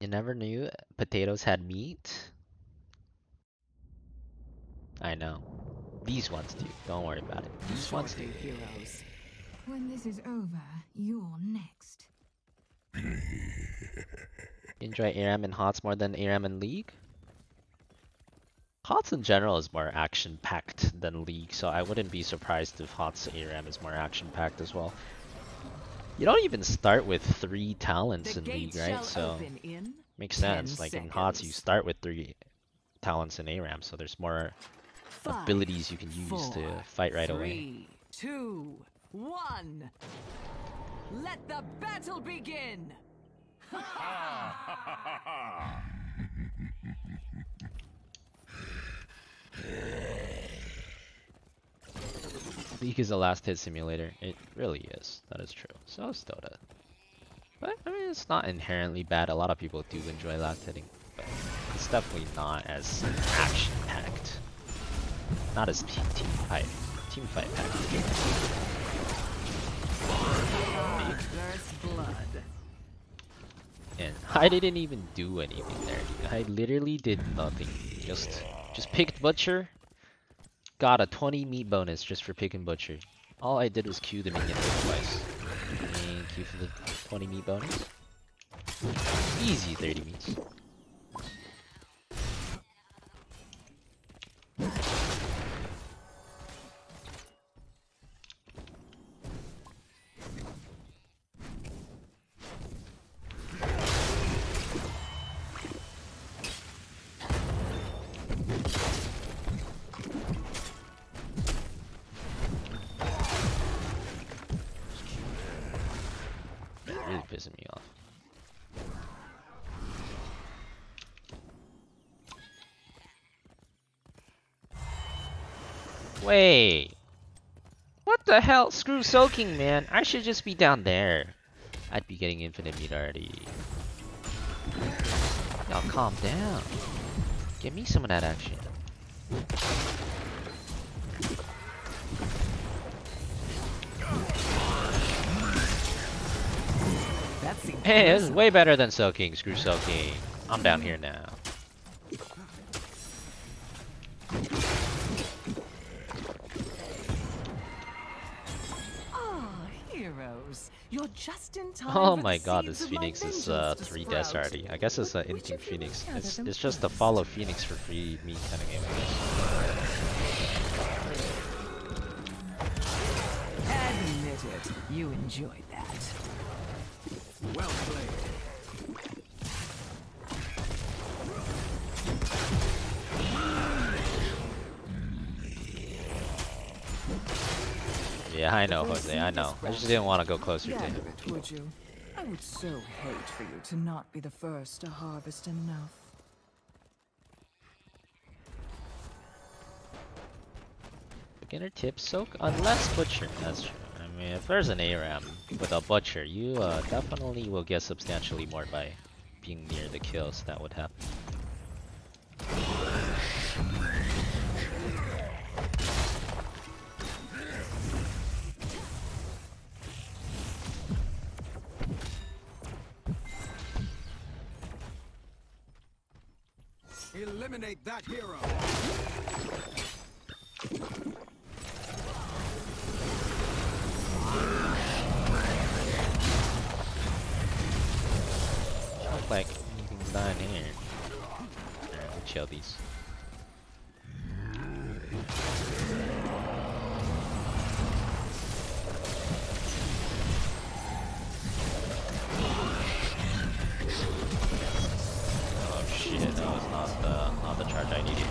You never knew potatoes had meat? I know. These ones do. Don't worry about it. These ones do. Heroes. When this is over, you're next. Enjoy ARAM and HOTS more than ARAM and League? HOTS in general is more action-packed than League, so I wouldn't be surprised if HOTS ARAM is more action-packed as well. You don't even start with three talents The in League, right? So open in makes sense. 10 Like in HOTS, you start with three talents in ARAM, so there's more five, abilities you can use to fight right away. Three, two, one. Let the battle begin. League is a last hit simulator. It really is. That is true. So is Dota. But I mean, it's not inherently bad. A lot of people do enjoy last hitting, but it's definitely not as action packed. Not as team fight team fight packed. And I didn't even do anything there. I literally did nothing. Just just picked butcher. Got a 20 meat bonus just for picking butcher. All I did was queue the minion twice. Thank you for the 20 meat bonus. Easy 30 meats. Wait. What the hell? Screw soaking, man. I should just be down there. I'd be getting infinite meat already. Y'all calm down. Give me some of that action. Hey, this is way better than soaking. Screw soaking. I'm down here now. Just in time. Oh my god, this Phoenix is uh, 3 deaths already. I guess it's an Which in-team Phoenix. It's, it's just a follow Phoenix for free me kind of game, I guess. Admit it. You enjoyed that. Well played. Yeah, I know, Jose, I know. I just didn't want to go closer to him. would you? I would so hate for you to not be the first to harvest enough. Beginner tip soak unless butcher. That's true. I mean, if there's an ARAM with a butcher, you uh, definitely will get substantially more by being near the kills that would happen. Oh, I needed.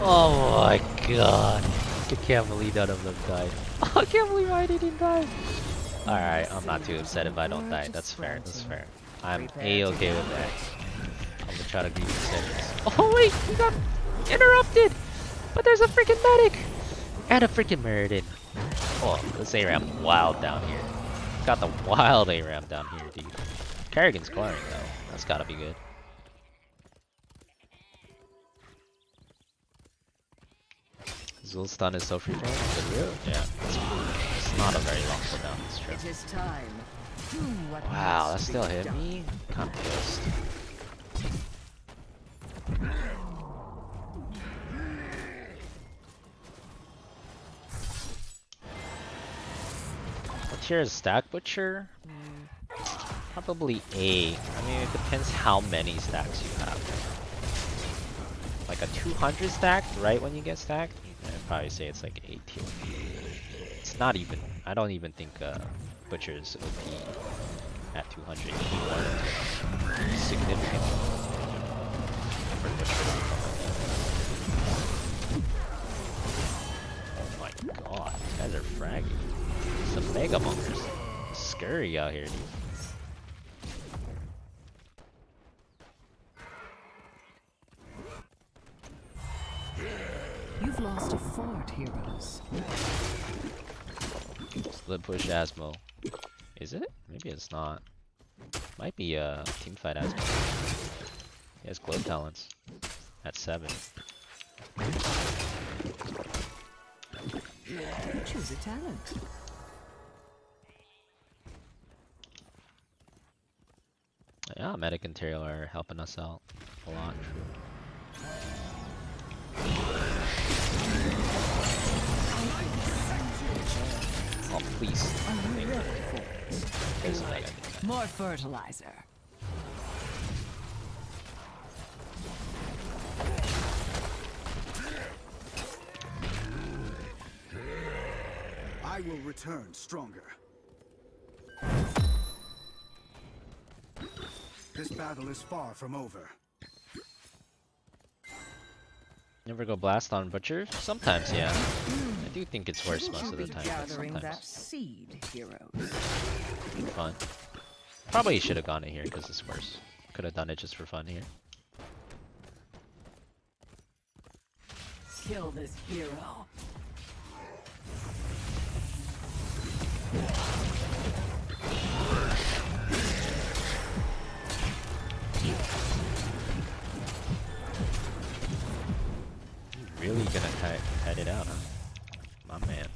Oh my god. I can't believe none of them died. I can't believe I didn't die. Alright, I'm not too upset if I don't die. That's fair, that's fair. I'm a-okay with that. I'm gonna try to greet the settings. Oh wait, we got interrupted! But there's a freaking medic! And a freaking Meriden. Oh, this ARAM wild down here. Got the wild ARAM down here, dude. Kerrigan's scoring though. That's gotta be good. Xul stun is so free flame? Is it? Yeah. It's, it's not a very long cooldown, it's true. It is time. Do what Wow, that still be hit done. me? Kinda pissed. What tier is Stack Butcher? Mm, Probably A. I mean, it depends how many stacks you have. Like a 200 stack, right when you get stacked? I'd probably say it's like A tier. It's not even. I don't even think uh, Butcher's OP at 200. He significant for. Oh my god, these guys are fragging. Some mega monkers. Scurry out here, dude. A fort, heroes. Split push Asmo. Is it? Maybe it's not. Might be a uh, team fight Asmo. He has glow talents. At 7. Choose a talent. Yeah, Medic and Tail are helping us out a lot. Oh, please. Thank you. There's a Medic. More fertilizer. I will return stronger. This battle is far from over. Never go blast on Butcher? Sometimes, yeah. I do think it's worse most of the time, but sometimes seed, fun. Probably should have gone in here because it's worse. Could have done it just for fun here. Kill this hero. Really gonna cut, cut it out, huh? My man.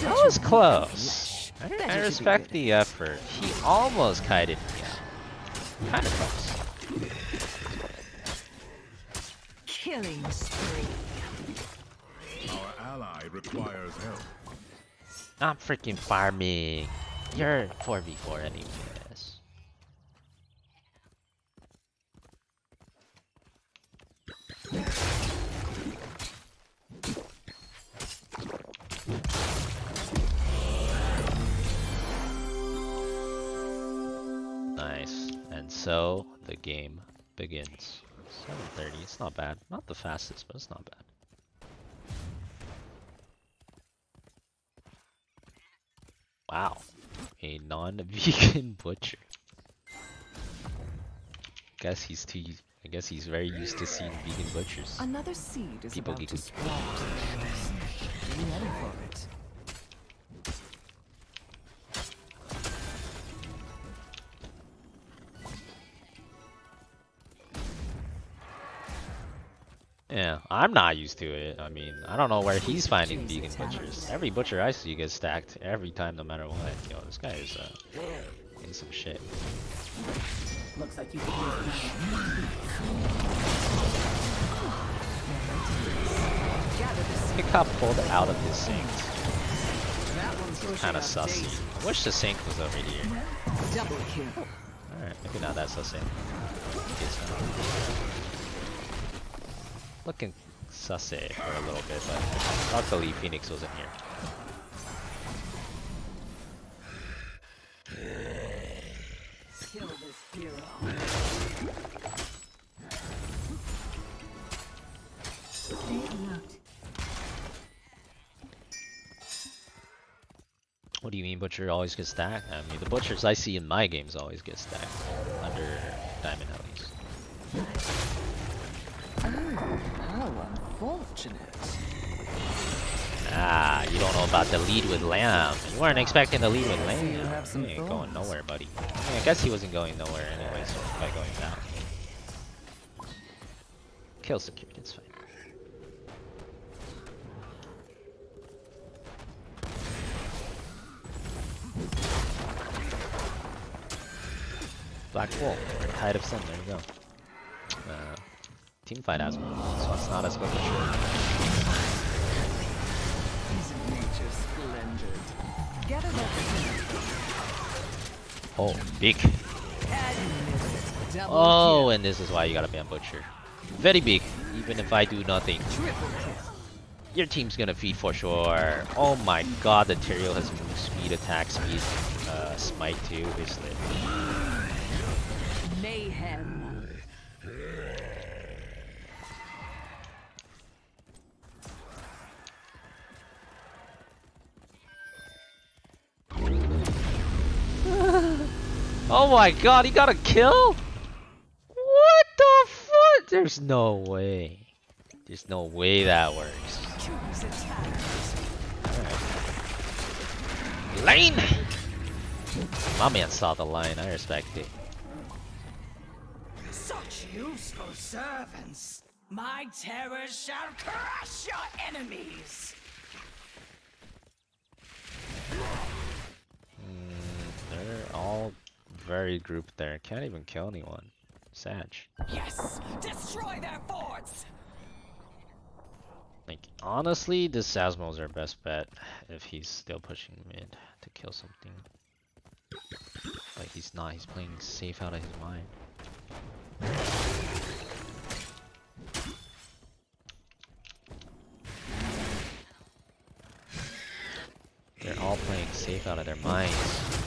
That was close. I, I respect the effort. He almost kited me out. Kinda close. Killing spree. Our ally requires help. I'm freaking farming. You're 4v4 anyways. Begins. 7.30, it's not bad. Not the fastest, but it's not bad. Wow. A non-vegan butcher. Guess he's too. I guess he's very used to seeing vegan butchers. Another seed is People about to sprout. I'm not used to it. I mean, I don't know where he's finding vegan butchers. Every butcher I see gets stacked every time, no matter what. Yo, this guy is uh, in some shit. Looks like you could use Gather this. He got pulled out of his sink. Kind of sussy. I wish the sink was over here. Alright, maybe not that sussy. Looking sussy for a little bit, but luckily Phoenix wasn't here. What do you mean butcher always gets stacked? I mean the butchers I see in my games always get stacked. Know about the lead with Lamb. You weren't expecting the lead with Lamb. you have some He ain't going nowhere, buddy. I, mean, I guess he wasn't going nowhere anyways by going down. kill secured, it's fine. Black Wolf, Tide of Sun, there you go. Uh, team fight as well, so it's not as good. Isn't Oh, big. Oh, and this is why you gotta ban Butcher. Very big, even if I do nothing. Your team's gonna feed for sure. Oh my god, the Tyrael has move speed, attack speed, uh, smite too, obviously. Mayhem. Oh my god, he got a kill? What the fuck? There's no way. There's no way that works. Lane! My man saw the line, I respect it. Such useful servants. My terrors shall crush your enemies. Mm, they're all very grouped there. Can't even kill anyone. Sag. Yes, destroy their forts. Like, honestly, this Sasmo's our best bet if he's still pushing mid to kill something. But he's not, he's playing safe out of his mind. They're all playing safe out of their minds.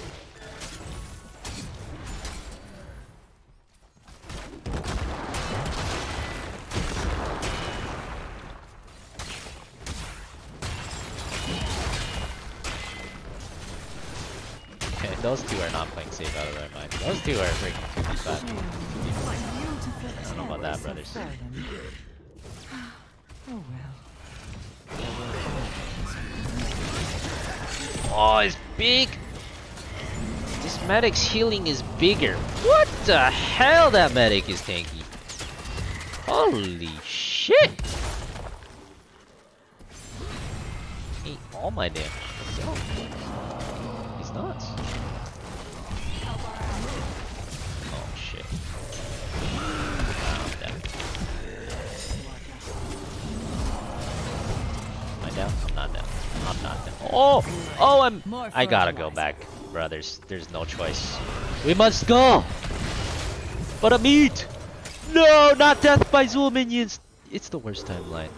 Those two are not playing safe out of their mind. Those two are freaking too bad. I don't know about that, brothers. Oh well. Oh, it's big! This medic's healing is bigger. What the hell that medic is tanky? Holy shit! Ate all my damage. He's nuts. Oh! Oh, I'm. I gotta go back, brothers. There's no choice. We must go! But a meat! No, not death by Xul minions! It's the worst timeline.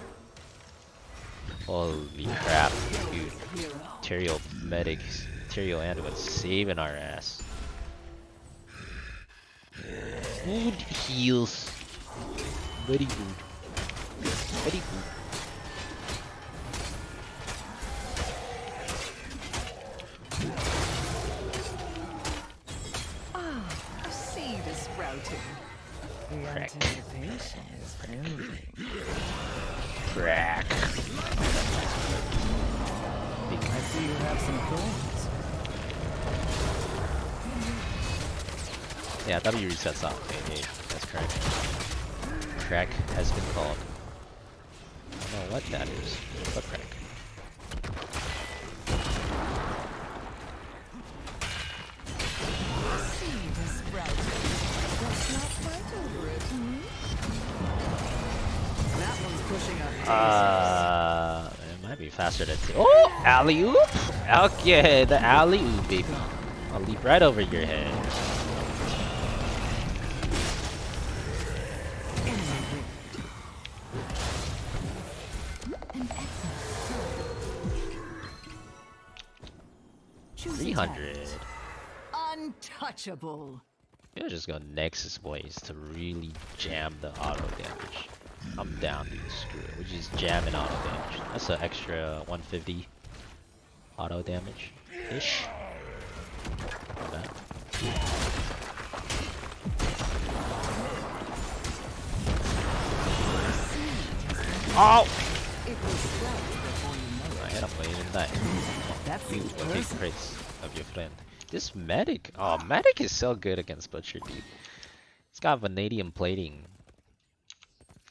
Holy crap, dude. Tyrael medic, Tyrael and was saving our ass. Good heals. Very good. Very good. Crack. anticipation is building. Crack. I see you have some thorns. Yeah, W resets off. That's correct. Crack has been called. I don't know what that is, but crack. Uh, it might be faster than two. Oh, alley oop! Okay, the alley oop, baby. I'll leap right over your head. Three hundred. Untouchable. We'll just go Nexus Blades to really jam the auto damage. I'm down, dude. Screw it. We just jamming auto damage. That's an extra 150 auto damage ish. Oh! It will sprout before you know I it. hit him late in that. That You seems will take praise of your friend. This medic, oh, medic is so good against Butcher, dude. He's got vanadium plating.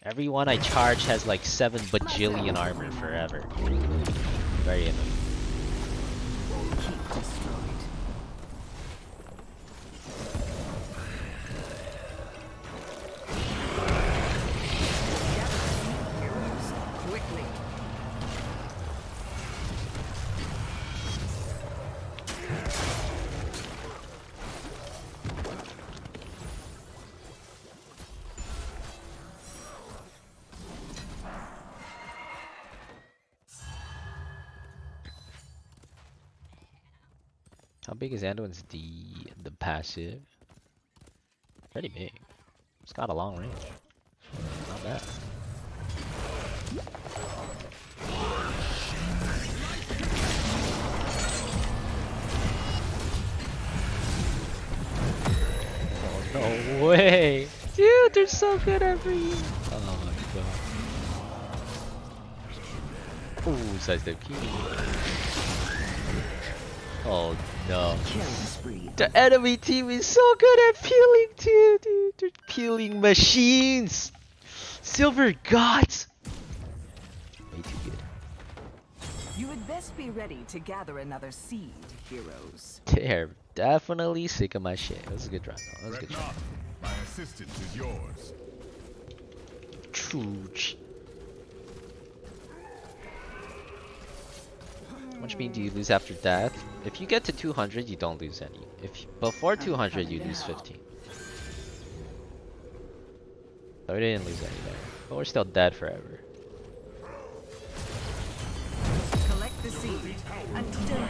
Everyone I charge has like 7 bajillion armor forever. Very annoying. Big is Anduin's D the passive? Pretty big. It's got a long range. Not bad. Oh no way! Dude, they're so good every year! Oh my god. Ooh, sidestep key. Oh no. The enemy team is so good at peeling too, dude. They're peeling machines. Silver gods. Way too good. You had best be ready to gather another seed, heroes. They're definitely sick of my shit. That was a good try. That was a Fret good try. not. My assistance is yours. True. How much mean do you lose after death? If you get to 200, you don't lose any. If before 200, you lose 15. So we didn't lose any there, but we're still dead forever. Collect the seed and don't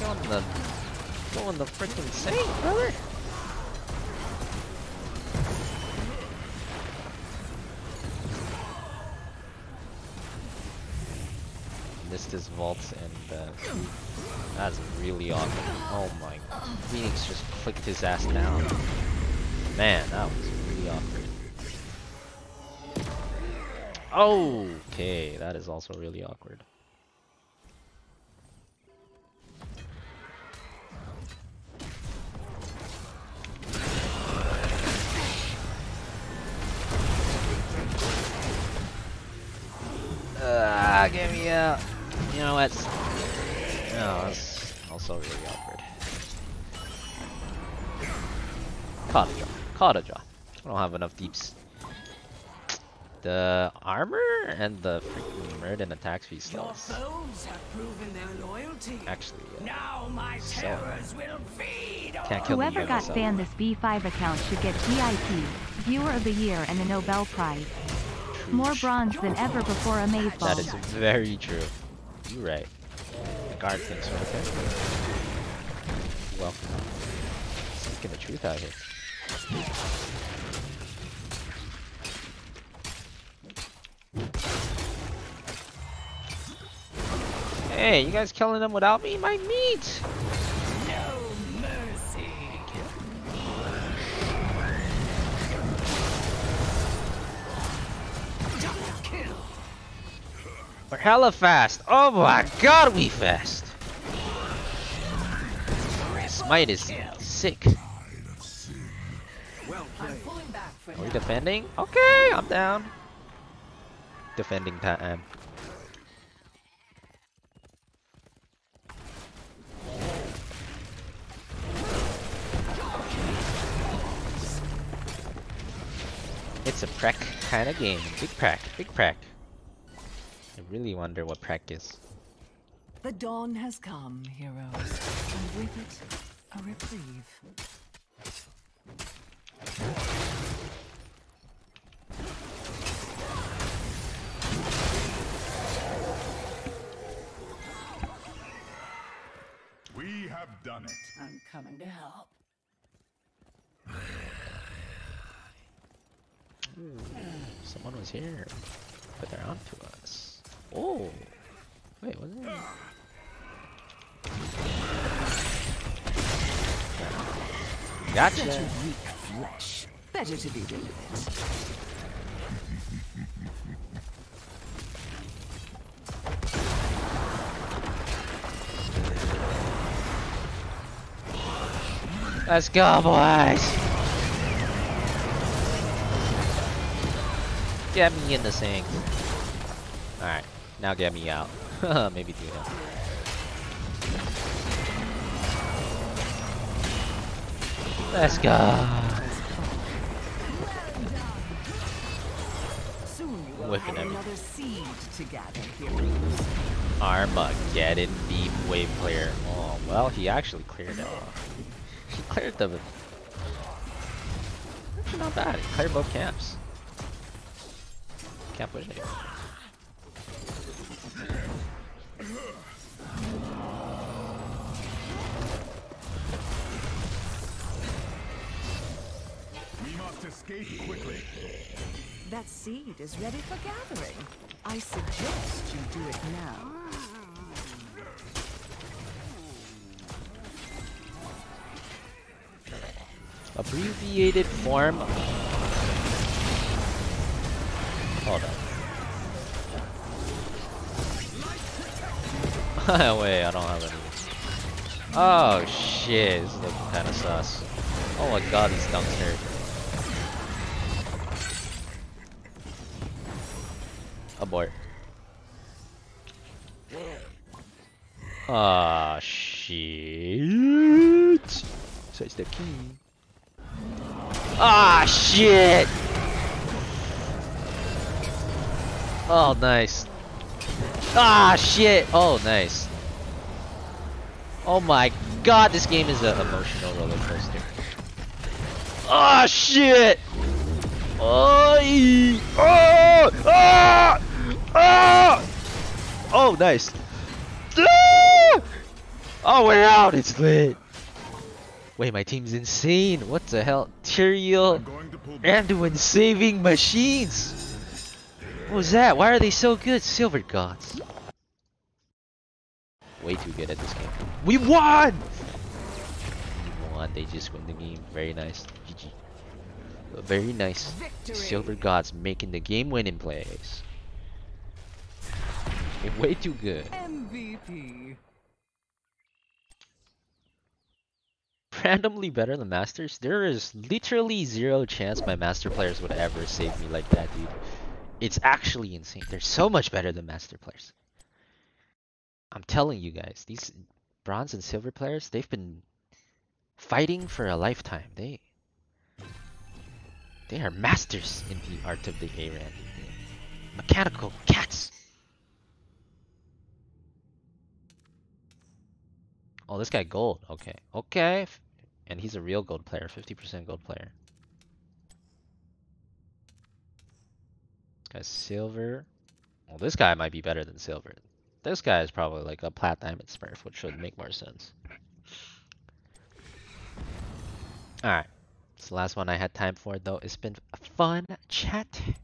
Going the, going the freaking saint, brother. Missed his vaults and uh, that's really awkward. Oh my, Phoenix just clicked his ass down. Man, that was really awkward. Okay, that is also really awkward. You what? No, that's also really awkward. Caught a draw. Caught a draw. I don't have enough deeps. The armor and the freaking Murden attack speed skills. foes have proven their loyalty. Actually, uh, Now my So- terrors will feed can't kill Whoever got so- banned this B5 account should get VIP, Viewer of the Year and the Nobel Prize. More bronze than ever before a maze ball. That is very true. You're right. Guard thinks so, okay? Welcome. Speaking the truth out here. Hey, you guys killing them without me? My meat! Hella fast. Oh my god, we fast. Smite is sick. Are we defending? Okay, I'm down. Defending time. It's a prec kind of game. Big prec, big prec. I really wonder what practice. The dawn has come, heroes, and with it, a reprieve. We have done it. I'm coming to help. Someone was here, but they're on to us. Oh, wait, was it? Such a Gotcha. weak flesh. Better to be rid of it. Let's go, boys. Get me in the sink. Alright, now get me out. Maybe do that. Let's go. Soon you will Whipping have him. another seed to gather, heroes. Armageddon beam wave clear. Oh, well, he actually cleared it. He cleared the. Not bad. He cleared both camps. Can't push it. Escape quickly. That seed is ready for gathering. I suggest you do it now. Abbreviated form. Hold on. Wait, I don't have any. Oh shit, this is looking kinda sus. Oh my god, these dunks Abort. Ah shit. Such the key. Ah shit. Oh nice. Ah shit. Oh nice. Oh my god, this game is an emotional roller coaster. Ah shit. Oh, oh, ah. Oh nice. Ah! Oh, we're out. It's lit. Wait, my team's insane. What the hell? Tyrael I'm going to pull back. Anduin saving machines. What was that? Why are they so good? Silver gods. Way too good at this game. We won! We won. They just win the game. Very nice. GG. Very nice. Victory! Silver gods making the game winning plays. Way too good. MVP. randomly better than masters? There is literally zero chance my master players would ever save me like that, dude. It's actually insane. They're so much better than master players. I'm telling you guys, these bronze and silver players, they've been fighting for a lifetime. They they are masters in the art of the ARAM. Mechanical cats. Oh, this guy gold. Okay. Okay. And he's a real gold player. 50% gold player. This guy's silver. Well, this guy might be better than silver. This guy is probably like a plat diamond smurf, which would make more sense. Alright. It's the last one I had time for, though. It's been a fun chat.